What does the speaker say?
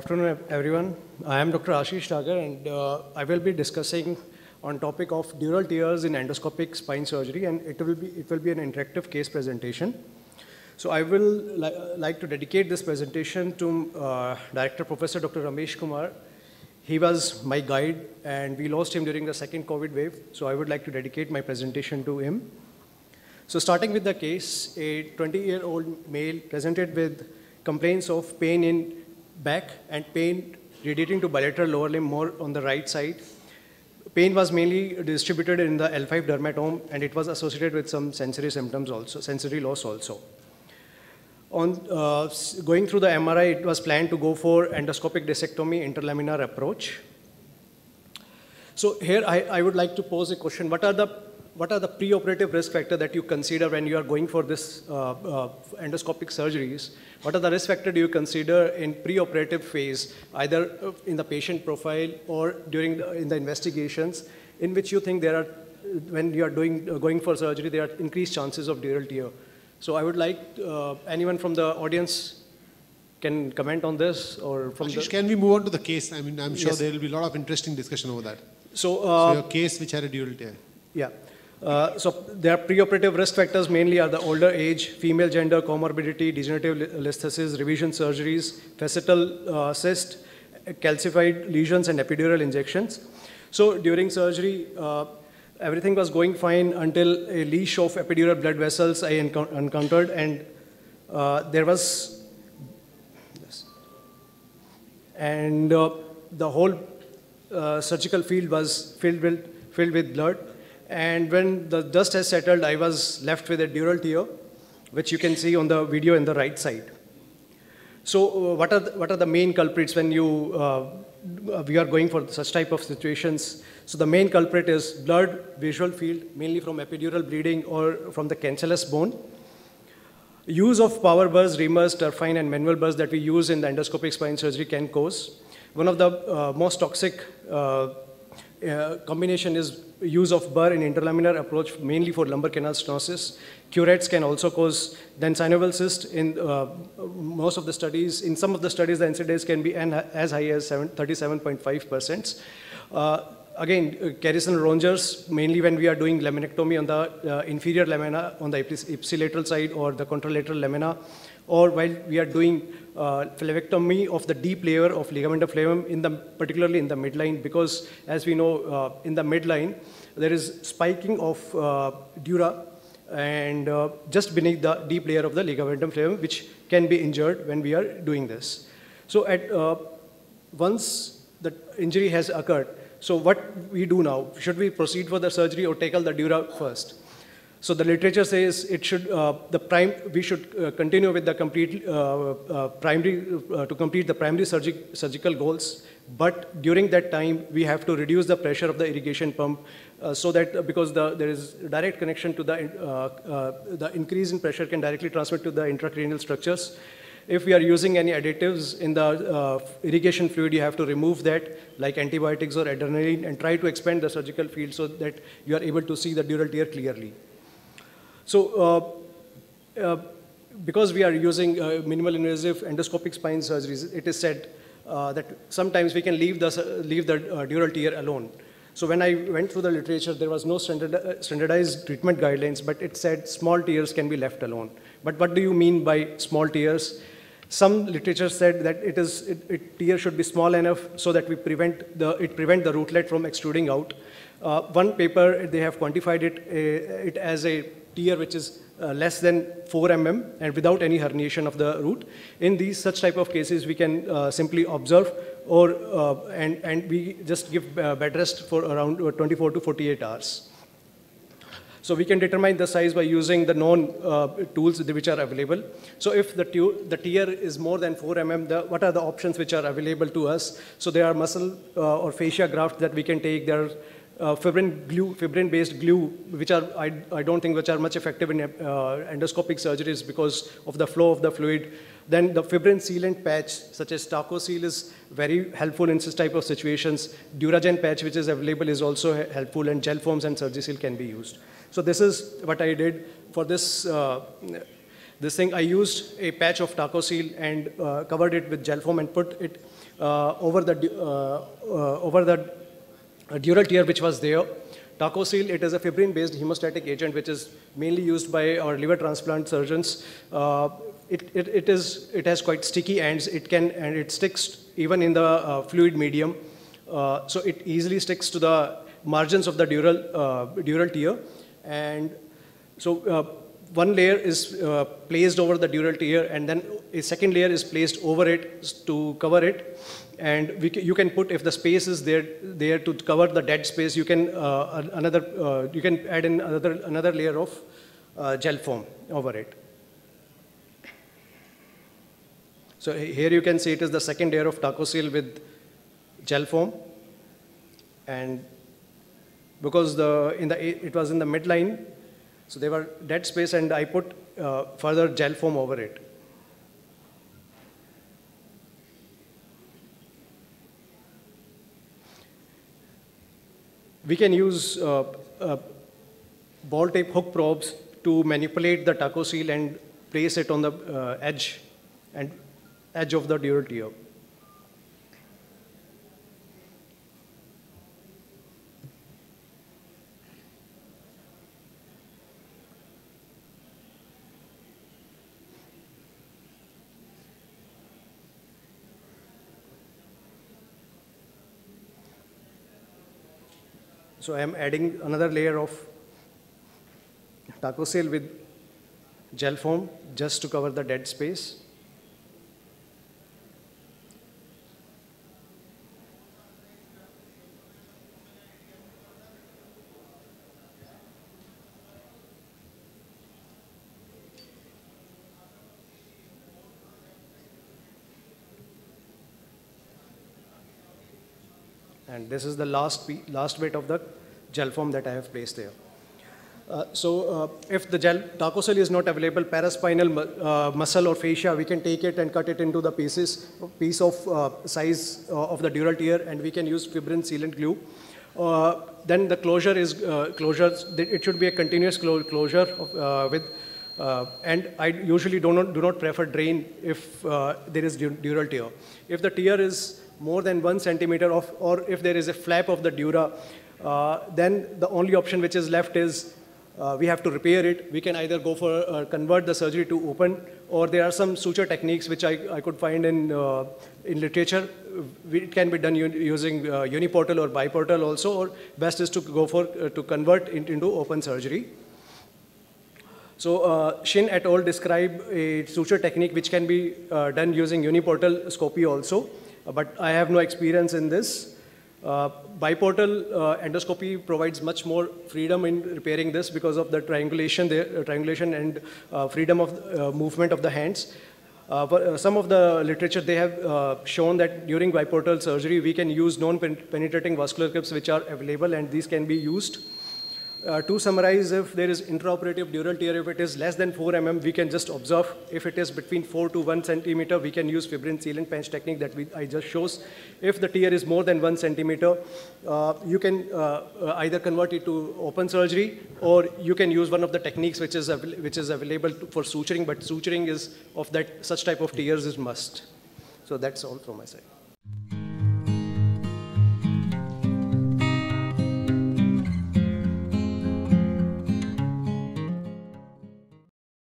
afternoon, everyone. I am Dr. Ashish Thakur, and uh, I will be discussing on topic of dural tears in endoscopic spine surgery, and it will be it will be an interactive case presentation. So I will li like to dedicate this presentation to uh, Director Professor Dr. Ramesh Kumar. He was my guide, and we lost him during the second COVID wave. So I would like to dedicate my presentation to him. So starting with the case, a 20-year-old male presented with complaints of pain in back and pain radiating to bilateral lower limb more on the right side. Pain was mainly distributed in the L5 dermatome and it was associated with some sensory symptoms also, sensory loss also. On uh, going through the MRI, it was planned to go for endoscopic discectomy interlaminar approach. So here I, I would like to pose a question. What are the what are the preoperative risk factors that you consider when you are going for this uh, uh, endoscopic surgeries? What are the risk factors do you consider in preoperative phase, either uh, in the patient profile or during the, in the investigations, in which you think there are, when you are doing, uh, going for surgery, there are increased chances of dural tear? So I would like uh, anyone from the audience can comment on this or from Ashish, the... can we move on to the case? I mean, I'm sure Yes. there will be a lot of interesting discussion over that. So, so uh, your case which had a dural tear. Yeah. Uh, so there are preoperative risk factors mainly are the older age, female gender, comorbidity, degenerative li- listhesis, revision surgeries, facetal uh, cyst, calcified lesions, and epidural injections. So during surgery, uh, everything was going fine until a leash of epidural blood vessels I encou- encountered, and uh, there was yes. and uh, the whole surgical field was filled with, filled with blood. And when the dust has settled, I was left with a dural tear, which you can see on the video in the right side. So uh, what, are the, what are the main culprits when you, uh, we are going for such type of situations? So the main culprit is blood visual field, mainly from epidural bleeding or from the cancellous bone. Use of power burrs, reamers, trephine, and manual burrs that we use in the endoscopic spine surgery can cause. One of the uh, most toxic uh, uh, combination is use of burr in interlaminar approach, mainly for lumbar canal stenosis. Curettes can also cause then cyst. In uh, most of the studies, in some of the studies, the incidence can be as high as 37.5%. Uh, again, uh, Kerrison rongeurs, mainly when we are doing laminectomy on the uh, inferior lamina, on the ipsilateral side or the contralateral lamina, or while we are doing uh, of the deep layer of ligament of flavum, in the, particularly in the midline, because as we know, uh, in the midline, there is spiking of uh, dura and uh, just beneath the deep layer of the ligamentum flavum, which can be injured when we are doing this. So at, uh, once the injury has occurred, so what we do now, should we proceed for the surgery or tackle the dura first? So the literature says it should, uh, the prime, we should uh, continue with the complete, uh, uh, primary, uh, to complete the primary surgic, surgical goals. But during that time, we have to reduce the pressure of the irrigation pump uh, so that, because the, there is direct connection to the, the increase in pressure can directly transmit to the intracranial structures. If we are using any additives in the uh, irrigation fluid, you have to remove that, like antibiotics or adrenaline, and try to expand the surgical field so that you are able to see the dural tear clearly. So, uh, uh, because we are using uh, minimal invasive endoscopic spine surgeries, it is said uh, that sometimes we can leave the, leave the uh, dural tear alone. So when I went through the literature, there was no uh, standardized treatment guidelines, but it said small tears can be left alone. But what do you mean by small tears? Some literature said that it is it, it, tear should be small enough so that we prevent the it prevent the rootlet from extruding out. Uh, one paper they have quantified it uh, it as a tear which is uh, less than 4 mm and without any herniation of the root. In these such type of cases, we can uh, simply observe or uh, and and we just give uh, bed rest for around uh, 24 to 48 hours. So we can determine the size by using the known uh, tools which are available. So if the, the tear is more than 4 mm, the, what are the options which are available to us? So there are muscle uh, or fascia grafts that we can take. There are uh, fibrin glue, fibrin-based glue, which are I, I don't think which are much effective in uh, endoscopic surgeries because of the flow of the fluid. Then the fibrin sealant patch, such as TachoSil, is very helpful in this type of situations. Duragen patch, which is available, is also helpful, and gel foams and Surgicel can be used. So this is what I did for this. Uh, this thing, I used a patch of TachoSil and uh, covered it with gel foam and put it uh, over the, uh, over the dural tear which was there. TachoSil, it is a fibrin-based hemostatic agent which is mainly used by our liver transplant surgeons. Uh, it, it, it, is, it has quite sticky ends, it can, and it sticks even in the uh, fluid medium. Uh, so it easily sticks to the margins of the dural, uh, dural tear. And so uh, one layer is uh, placed over the dural tear and then a second layer is placed over it to cover it. And we you can put, if the space is there, there to cover the dead space, you can, uh, another, uh, you can add in another, another layer of uh, gel foam over it. So here you can see it is the second layer of TachoSil with gel foam. And because the, in the, it was in the midline, so they were dead space and I put uh, further gel foam over it. We can use uh, uh, ball tape hook probes to manipulate the TachoSil and place it on the uh, edge and edge of the dural tear. So I am adding another layer of TachoSil with gel foam just to cover the dead space. And this is the last, last bit of the gel foam that I have placed there. Uh, so uh, if the gel TachoSil is not available, paraspinal uh, muscle or fascia, we can take it and cut it into the pieces, piece of uh, size uh, of the dural tear, and we can use fibrin sealant glue. Uh, then the closure is closure. It should be a continuous clo- closure of, with. And I usually do not, do not prefer drain if there is dural tear. If the tear is more than one centimeter of, or if there is a flap of the dura, uh, then the only option which is left is uh, we have to repair it. We can either go for uh, convert the surgery to open, or there are some suture techniques which I, I could find in uh, in literature. It can be done using uh, uniportal or biportal also, or best is to go for uh, to convert it into open surgery. So uh, Shin et al. describe a suture technique which can be done using uniportal scopy also, but I have no experience in this. Uh, biportal uh, endoscopy provides much more freedom in repairing this because of the triangulation, there, uh, triangulation and uh, freedom of uh, movement of the hands. Uh, but, uh, some of the literature they have uh, shown that during biportal surgery we can use non-penetrating vascular clips which are available and these can be used. Uh, to summarize, if there is intraoperative dural tear, if it is less than 4 mm, we can just observe. If it is between 4 to 1 centimeter, we can use fibrin sealant pinch technique that we, I just shows. If the tear is more than 1 centimeter, uh, you can uh, uh, either convert it to open surgery or you can use one of the techniques which is, which is available to, for suturing, but suturing is of that, such type of tears is must. So that's all from my side.